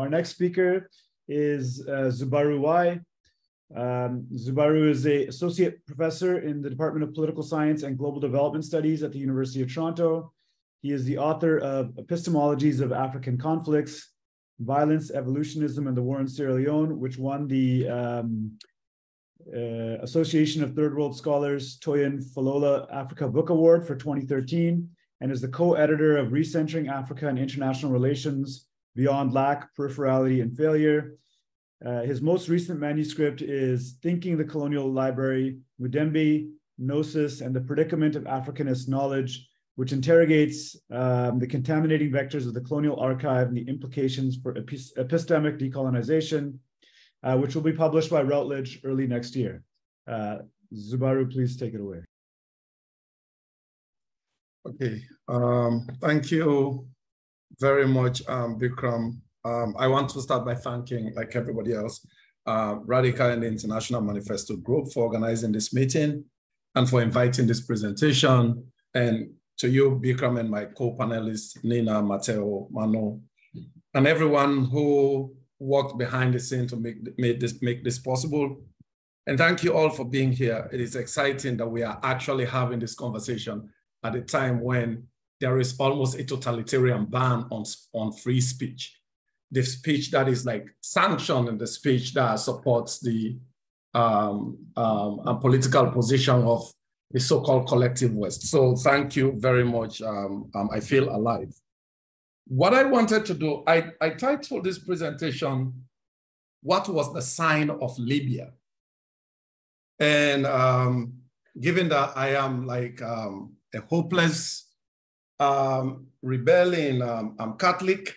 our next speaker is uh, Zubairu Wai. Um, Zubairu is a associate professor in the Department of Political Science and Global Development Studies at the University of Toronto. He is the author of Epistemologies of African Conflicts, Violence, Evolutionism, and the War in Sierra Leone, which won the um, uh, Association of Third World Scholars Toyin Falola Africa Book Award for 2013, and is the co-editor of Recentering Africa and International Relations, Beyond Lack, Peripherality, and Failure. Uh, his most recent manuscript is Thinking the Colonial Library, Mudimbe, Gnosis, and the Predicament of Africanist Knowledge, which interrogates um, the contaminating vectors of the colonial archive and the implications for epistemic decolonization, uh, which will be published by Routledge early next year. Uh, Zubairu, please take it away. Okay, um, thank you very much, um, Bikram. Um, I want to start by thanking, like everybody else, uh, Radhika and the International Manifesto Group for organizing this meeting and for inviting this presentation. And to you, Bikram, and my co-panelists, Nina, Matteo, Mano, and everyone who worked behind the scene to make, make, this, make this possible. And thank you all for being here. It is exciting that we are actually having this conversation at a time when there is almost a totalitarian ban on, on free speech. The speech that is like sanctioned and the speech that supports the um, um, political position of the so-called collective West. So thank you very much. Um, um, I feel alive. What I wanted to do, I, I titled this presentation, What was the Sign of Libya? And um, given that I am like um, a hopeless um, rebelling um, I'm Catholic,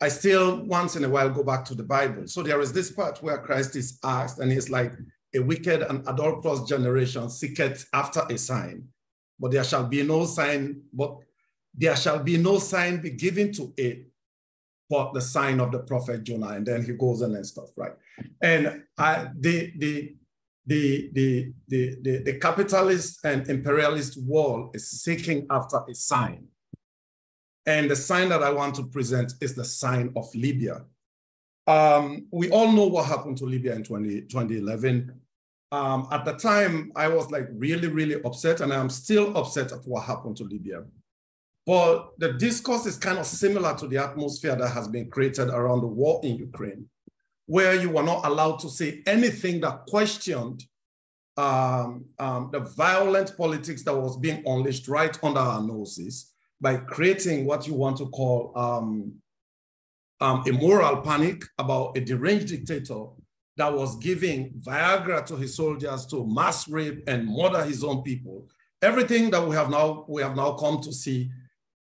I still once in a while go back to the Bible. So there is this part where Christ is asked, and he's like, a wicked and adulterous generation seeketh after a sign, but there shall be no sign, but there shall be no sign be given to it but the sign of the prophet Jonah. And then he goes and stuff, right? And I, the, the, the, the, the, the, the capitalist and imperialist world is seeking after a sign. And the sign that I want to present is the sign of Libya. Um, we all know what happened to Libya in 20, 2011. Um, at the time, I was like really, really upset, and I'm still upset at what happened to Libya. But the discourse is kind of similar to the atmosphere that has been created around the war in Ukraine, where you were not allowed to say anything that questioned um, um, the violent politics that was being unleashed right under our noses by creating what you want to call um, um a moral panic about a deranged dictator that was giving Viagra to his soldiers to mass rape and murder his own people. Everything that we have now we have now come to see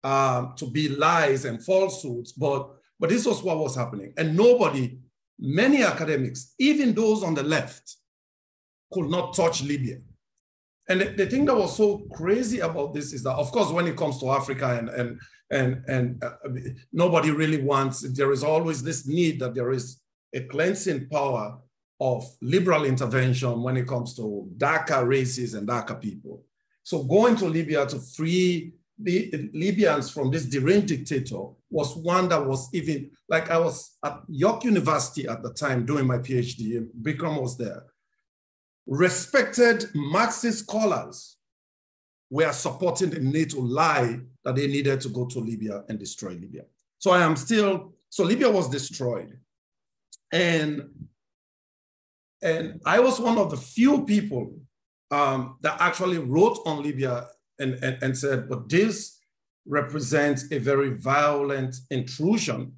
uh, to be lies and falsehoods, but but this was what was happening, and nobody, many academics, even those on the left, could not touch Libya. And the, the thing that was so crazy about this is that, of course, when it comes to Africa and and and and uh, nobody really wants, there is always this need that there is a cleansing power of liberal intervention when it comes to darker races and darker people. So going to Libya to free the Libyans from this deranged dictator was one that was even, like I was at York University at the time doing my PhD, and Bikram was there. Respected Marxist scholars were supporting the NATO lie that they needed to go to Libya and destroy Libya. So I am still, so Libya was destroyed. And, and I was one of the few people um, that actually wrote on Libya and, and, and said, but this represents a very violent intrusion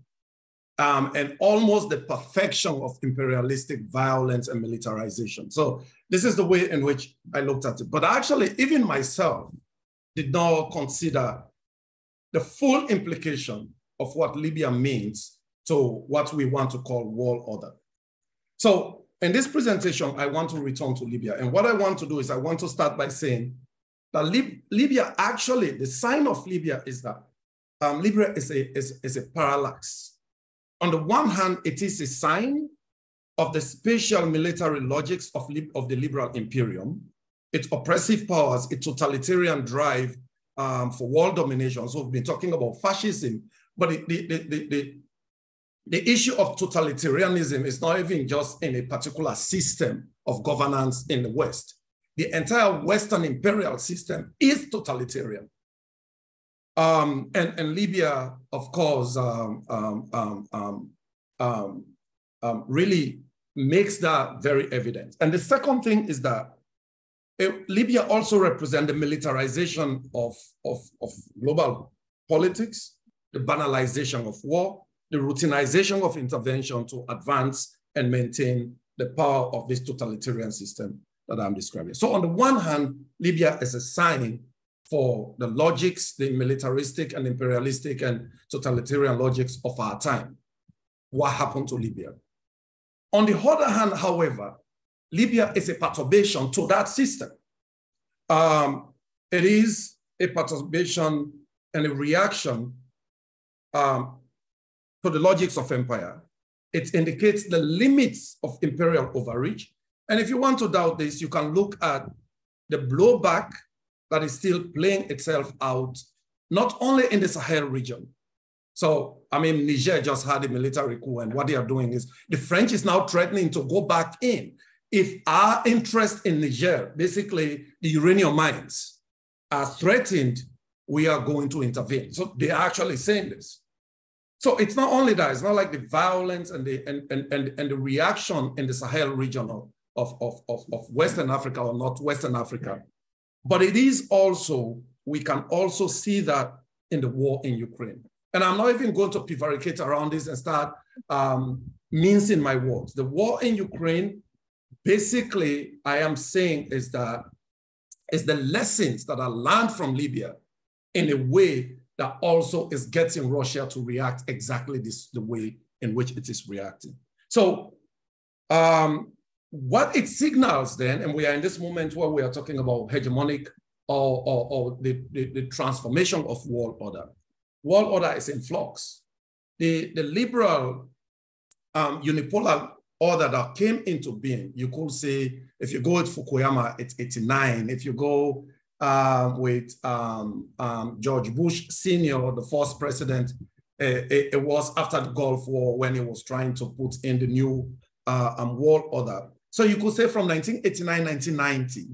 um, and almost the perfection of imperialistic violence and militarization. So this is the way in which I looked at it. But actually, even myself did not consider the full implication of what Libya means to what we want to call world order. So in this presentation, I want to return to Libya. And what I want to do is I want to start by saying Lib Libya actually, the sign of Libya is that um, Libya is a, is, is a parallax. On the one hand, it is a sign of the spatial military logics of, of the liberal imperium, its oppressive powers, its totalitarian drive um, for world domination. So we've been talking about fascism, but the, the, the, the, the issue of totalitarianism is not even just in a particular system of governance in the West. The entire Western imperial system is totalitarian. Um, and, and Libya, of course, um, um, um, really makes that very evident. And the second thing is that uh, Libya also represents the militarization of, of, of global politics, the banalization of war, the routinization of intervention to advance and maintain the power of this totalitarian system that I'm describing. So on the one hand, Libya is a sign for the logics, the militaristic and imperialistic and totalitarian logics of our time. What happened to Libya? On the other hand, however, Libya is a perturbation to that system. Um, it is a perturbation and a reaction um, to the logics of empire. It indicates the limits of imperial overreach. And if you want to doubt this, you can look at the blowback that is still playing itself out, not only in the Sahel region. So, I mean, Niger just had a military coup, and what they are doing is the French is now threatening to go back in. If our interest in Niger, basically the uranium mines, are threatened, we are going to intervene. So they are actually saying this. So it's not only that, it's not like the violence and the and, and, and, and the reaction in the Sahel region of, of, of, of Western Africa or not Western Africa but it is also, we can also see that in the war in Ukraine. And I'm not even going to prevaricate around this and start um, mincing my words. The war in Ukraine, basically, I am saying is that is the lessons that are learned from Libya in a way that also is getting Russia to react exactly this the way in which it is reacting. So um, what it signals then, and we are in this moment where we are talking about hegemonic or, or, or the, the, the, transformation of world order. World order is in flux. The, the liberal um, unipolar order that came into being, you could say, if you go with Fukuyama, it's 89. If you go uh, with um, um, George Bush Sr., the first president, it, it, was after the Gulf War when he was trying to put in the new uh, um, world order. So you could say from 1989, 1990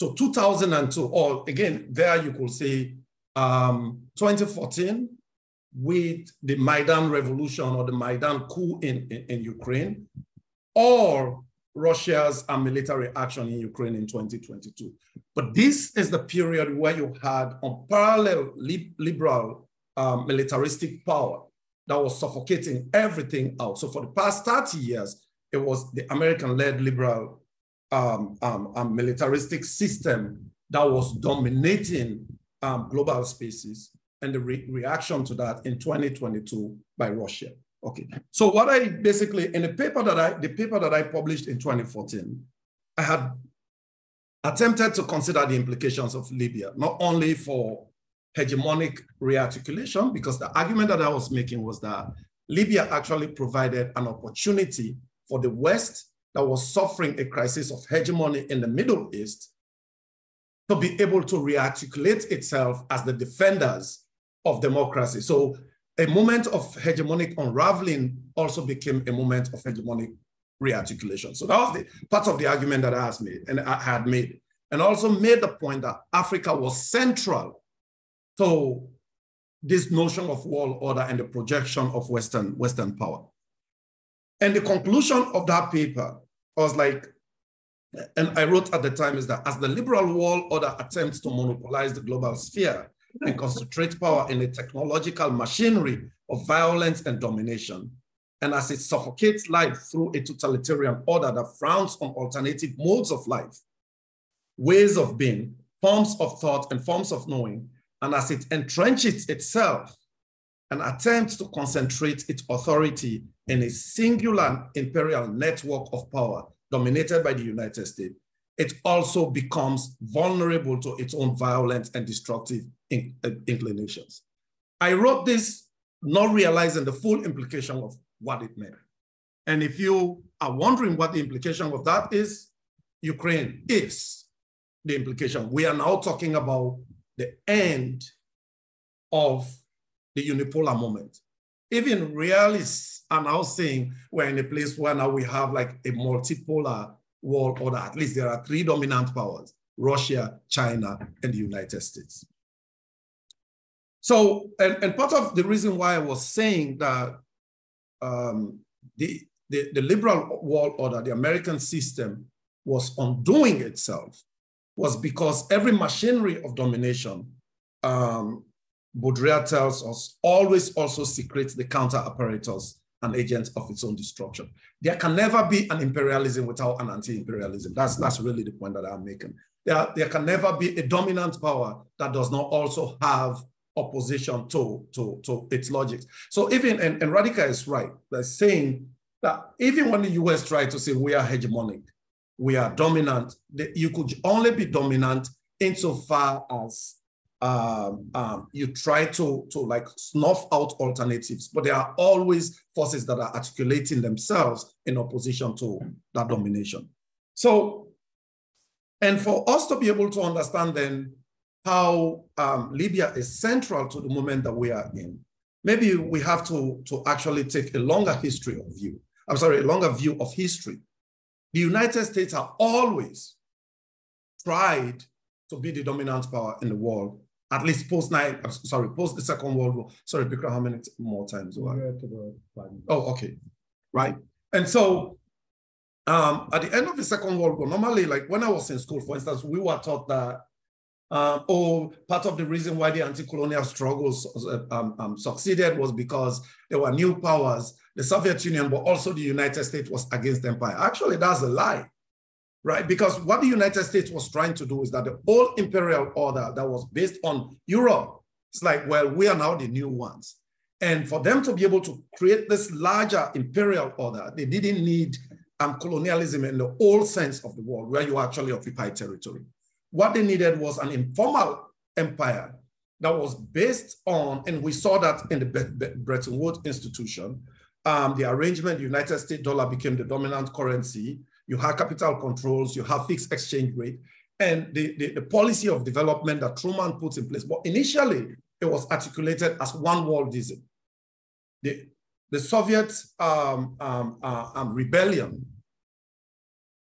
to 2002, or again, there you could say um, 2014 with the Maidan revolution or the Maidan coup in, in, in Ukraine, or Russia's military action in Ukraine in 2022. But this is the period where you had unparalleled liberal um, militaristic power that was suffocating everything out. So for the past 30 years, it was the American-led liberal um, um, um, militaristic system that was dominating um, global spaces and the re reaction to that in 2022 by Russia. Okay, so what I basically, in the paper that I, the paper that I published in 2014, I had attempted to consider the implications of Libya, not only for hegemonic rearticulation, because the argument that I was making was that Libya actually provided an opportunity for the West that was suffering a crisis of hegemony in the Middle East to be able to rearticulate itself as the defenders of democracy. So a moment of hegemonic unraveling also became a moment of hegemonic rearticulation. So that was the part of the argument that I has made and I had made, and also made the point that Africa was central to this notion of world order and the projection of Western, Western power. And the conclusion of that paper was like, and I wrote at the time is that as the liberal world order attempts to monopolize the global sphere and concentrate power in a technological machinery of violence and domination, and as it suffocates life through a totalitarian order that frowns on alternative modes of life, ways of being, forms of thought, and forms of knowing, and as it entrenches itself and attempts to concentrate its authority in a singular imperial network of power dominated by the United States, it also becomes vulnerable to its own violent and destructive uh, inclinations. I wrote this not realizing the full implication of what it meant. And if you are wondering what the implication of that is, Ukraine is the implication. We are now talking about the end of the unipolar moment. even realists are now saying we're in a place where now we have like a multipolar world order. At least there are three dominant powers, Russia, China, and the United States. So, and, and part of the reason why I was saying that um, the, the, the liberal world order, the American system, was undoing itself was because every machinery of domination, um, Baudrillard tells us, always also secretes the counter apparatus and agents of its own destruction. There can never be an imperialism without an anti-imperialism. That's, that's really the point that I'm making. There, there can never be a dominant power that does not also have opposition to, to, to its logics. So even, and, and Radhika is right, they're saying that even when the US tried to say we are hegemonic, we are dominant, you could only be dominant insofar as um, um, you try to, to like snuff out alternatives, but there are always forces that are articulating themselves in opposition to that domination. So, and for us to be able to understand then how um, Libya is central to the moment that we are in, maybe we have to, to actually take a longer history of view. I'm sorry, a longer view of history. The United States have always tried to be the dominant power in the world, at least post nine, sorry, post the Second World War. Sorry, Bikram, how many more times? Oh, okay, right. And so um, at the end of the Second World War, normally, like when I was in school, for instance, we were taught that um, oh, part of the reason why the anti-colonial struggles um, um, succeeded was because there were new powers. The Soviet Union, but also the United States was against empire. Actually, that's a lie, right? Because what the United States was trying to do is that the old imperial order that was based on Europe, it's like, well, we are now the new ones. And for them to be able to create this larger imperial order, they didn't need um, colonialism in the old sense of the word, where you actually occupy territory. What they needed was an informal empire that was based on, and we saw that in the Bretton Woods institution, um, the arrangement, the United States dollar became the dominant currency. You have capital controls, you have fixed exchange rate, and the, the, the policy of development that Truman puts in place. But initially, it was articulated as one worldism. The, the Soviet um, um, uh, um, rebellion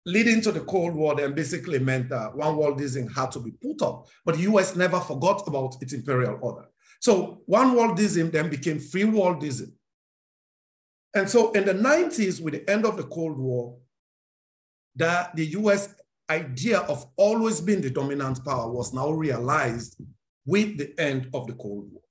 leading to the Cold War then basically meant that one worldism had to be put up, but the US never forgot about its imperial order. So one worldism then became free worldism. And so in the 90s, with the end of the Cold War, that the US idea of always being the dominant power was now realized with the end of the Cold War.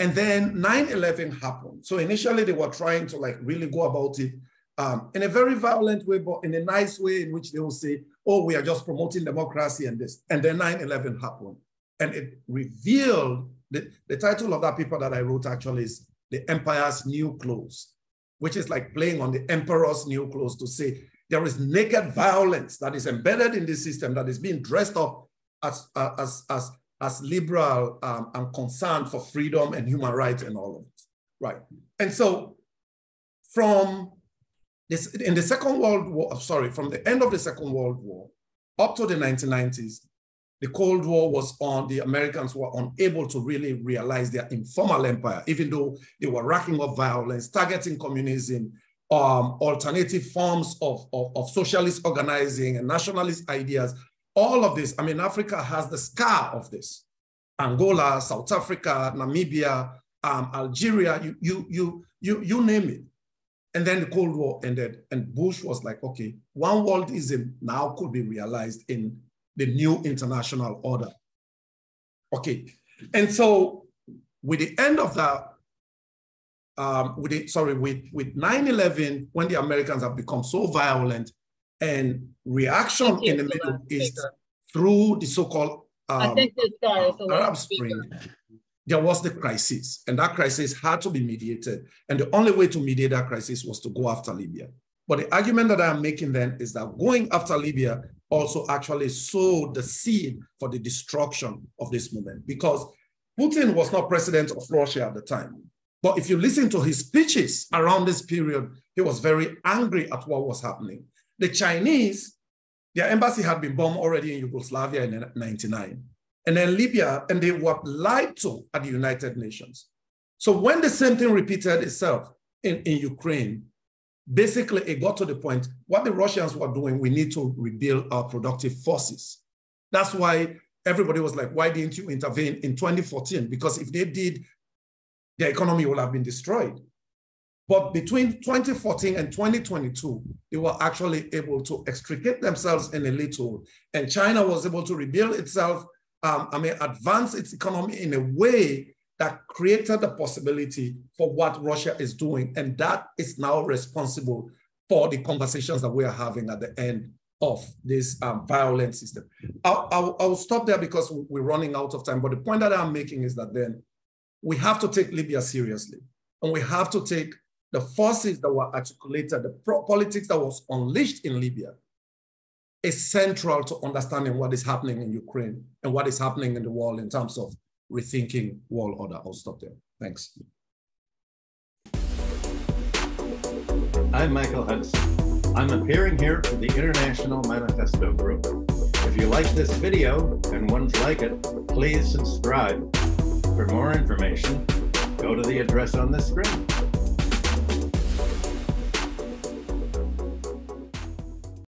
And then 9-11 happened. So initially they were trying to like really go about it um, in a very violent way, but in a nice way in which they will say, oh, we are just promoting democracy and this. And then 9-11 happened. And it revealed, the, the title of that paper that I wrote actually is The Empire's New Clothes, which is like playing on the emperor's new clothes to say there is naked violence that is embedded in the system that is being dressed up as, uh, as, as, as liberal um, and concerned for freedom and human rights and all of it. Right. And so from this, in the Second World War, sorry, from the end of the Second World War up to the 1990s, the Cold War was on, the Americans were unable to really realize their informal empire, even though they were racking up violence, targeting communism, um, alternative forms of, of, of, socialist organizing and nationalist ideas. All of this, I mean, Africa has the scar of this. Angola, South Africa, Namibia, um, Algeria, you, you, you, you, you name it. And then the Cold War ended, and Bush was like, okay, one worldism now could be realized in the new international order. Okay, and so with the end of that, um, with the, sorry, with, with 9-11, when the Americans have become so violent and reaction in the Middle East through the so-called um, Arab Spring, there was the crisis, and that crisis had to be mediated. And the only way to mediate that crisis was to go after Libya. But the argument that I'm making then is that going after Libya also actually sowed the seed for the destruction of this movement because Putin was not president of Russia at the time. But if you listen to his speeches around this period, he was very angry at what was happening. The Chinese, their embassy had been bombed already in Yugoslavia in 99 and then Libya, and they were lied to at the United Nations. So when the same thing repeated itself in, in Ukraine, basically it got to the point what the Russians were doing, we need to rebuild our productive forces. That's why everybody was like, why didn't you intervene in 2014? Because if they did, the economy would have been destroyed. But between 2014 and 2022, they were actually able to extricate themselves in a little. And China was able to rebuild itself, um, I mean, advance its economy in a way that created the possibility for what Russia is doing. And that is now responsible for the conversations that we are having at the end of this um, violent system. I'll, I'll, I'll stop there because we're running out of time. But the point that I'm making is that then we have to take Libya seriously. And we have to take the forces that were articulated, the politics that was unleashed in Libya is central to understanding what is happening in Ukraine and what is happening in the world in terms of rethinking world order. I'll stop there. Thanks. I'm Michael Hudson. I'm appearing here for the International Manifesto Group. If you like this video and ones like it, please subscribe. For more information, go to the address on the screen.